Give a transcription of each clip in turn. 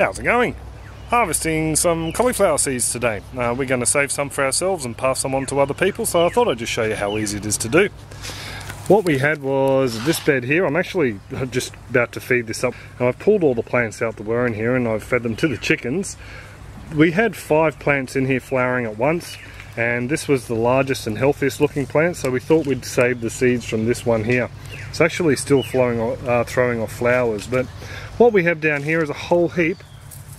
How's it going? Harvesting some cauliflower seeds today. Uh, we're going to save some for ourselves and pass some on to other people, so I thought I'd just show you how easy it is to do. What we had was this bed here. I'm actually just about to feed this up. And I've pulled all the plants out that were in here and I've fed them to the chickens. We had five plants in here flowering at once and this was the largest and healthiest looking plant so we thought we'd save the seeds from this one here. It's actually still flowing, uh, throwing off flowers but what we have down here is a whole heap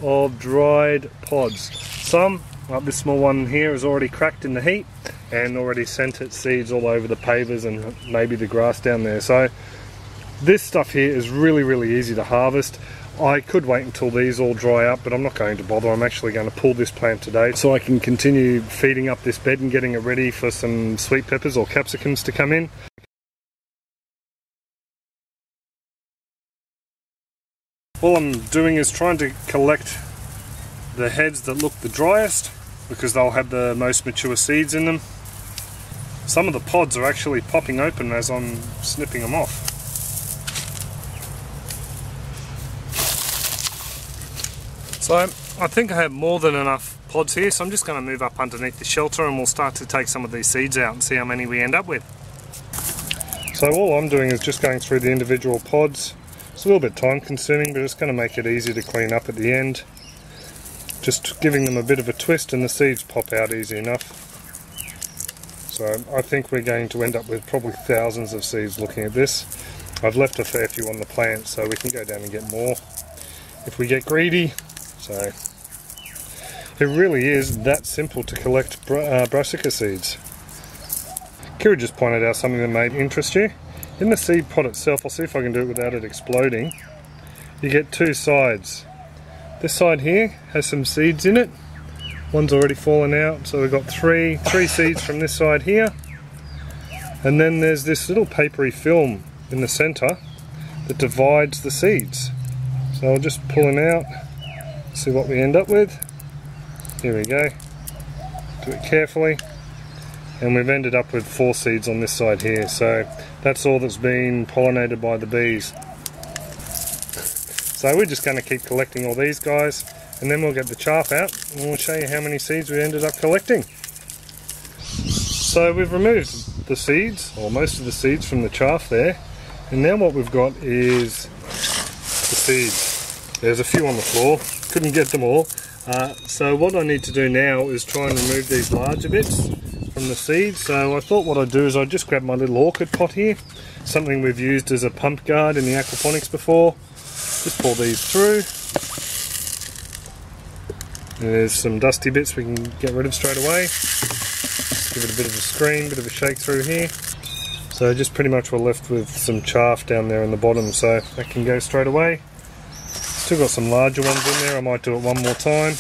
of dried pods. Some, like this small one here, is already cracked in the heat and already sent its seeds all over the pavers and maybe the grass down there. So this stuff here is really, really easy to harvest. I could wait until these all dry up, but I'm not going to bother. I'm actually going to pull this plant today so I can continue feeding up this bed and getting it ready for some sweet peppers or capsicums to come in. All I'm doing is trying to collect the heads that look the driest because they'll have the most mature seeds in them. Some of the pods are actually popping open as I'm snipping them off. So I think I have more than enough pods here so I'm just going to move up underneath the shelter and we'll start to take some of these seeds out and see how many we end up with. So all I'm doing is just going through the individual pods it's a little bit time consuming, but it's going to make it easy to clean up at the end. Just giving them a bit of a twist and the seeds pop out easy enough. So I think we're going to end up with probably thousands of seeds looking at this. I've left a fair few on the plant so we can go down and get more if we get greedy. So it really is that simple to collect br uh, brassica seeds. Kira just pointed out something that may interest you. In the seed pod itself, I'll see if I can do it without it exploding, you get two sides. This side here has some seeds in it. One's already fallen out, so we've got three, three seeds from this side here. And then there's this little papery film in the center that divides the seeds. So I'll just pull them out, see what we end up with. Here we go. Do it carefully and we've ended up with four seeds on this side here. So that's all that's been pollinated by the bees. So we're just going to keep collecting all these guys and then we'll get the chaff out and we'll show you how many seeds we ended up collecting. So we've removed the seeds or most of the seeds from the chaff there. And now what we've got is the seeds. There's a few on the floor. Couldn't get them all. Uh, so what I need to do now is try and remove these larger bits from the seeds. So I thought what I'd do is I'd just grab my little orchid pot here, something we've used as a pump guard in the aquaponics before. Just pull these through. There's some dusty bits we can get rid of straight away. give it a bit of a screen, bit of a shake through here. So just pretty much we're left with some chaff down there in the bottom, so that can go straight away. Still got some larger ones in there, I might do it one more time.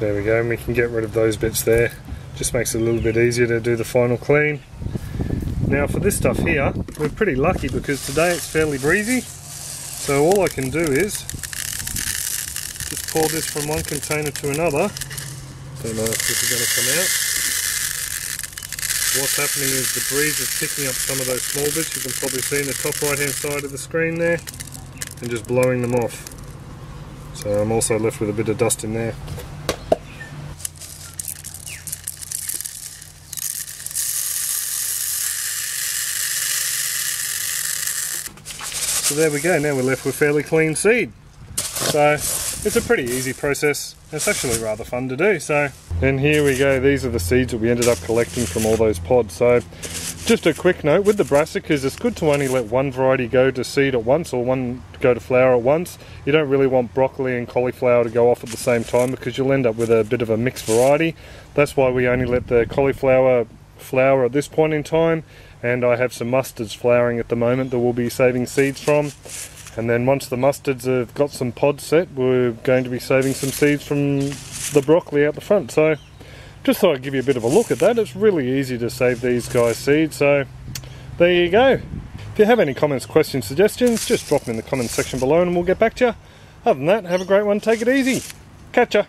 There we go, and we can get rid of those bits there. Just makes it a little bit easier to do the final clean. Now for this stuff here, we're pretty lucky because today it's fairly breezy. So all I can do is just pour this from one container to another. Don't know if this is going to come out. What's happening is the breeze is picking up some of those small bits, you can probably see in the top right hand side of the screen there, and just blowing them off. So I'm also left with a bit of dust in there. So there we go, now we're left with fairly clean seed. So it's a pretty easy process. It's actually rather fun to do. So, and here we go, these are the seeds that we ended up collecting from all those pods. So just a quick note, with the brassicas, it's good to only let one variety go to seed at once or one go to flower at once. You don't really want broccoli and cauliflower to go off at the same time because you'll end up with a bit of a mixed variety. That's why we only let the cauliflower flower at this point in time and I have some mustards flowering at the moment that we'll be saving seeds from. And then once the mustards have got some pods set we're going to be saving some seeds from the broccoli out the front. So just thought I'd give you a bit of a look at that. It's really easy to save these guys seeds so there you go. If you have any comments questions suggestions just drop them in the comments section below and we'll get back to you. Other than that have a great one. Take it easy. Catch ya